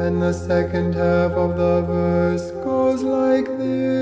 and the second half of the verse goes like this.